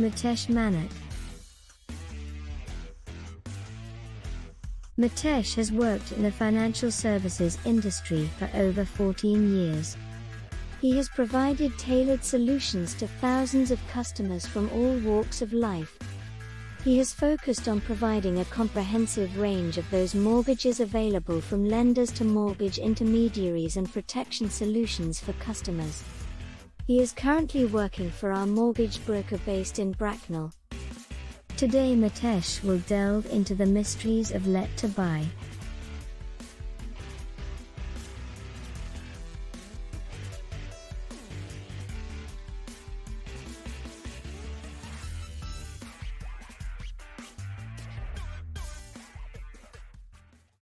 Mitesh Manek. Mitesh has worked in the financial services industry for over 14 years. He has provided tailored solutions to thousands of customers from all walks of life. He has focused on providing a comprehensive range of those mortgages available from lenders to mortgage intermediaries and protection solutions for customers. He is currently working for our mortgage broker based in Bracknell. Today Mitesh will delve into the mysteries of Let to Buy,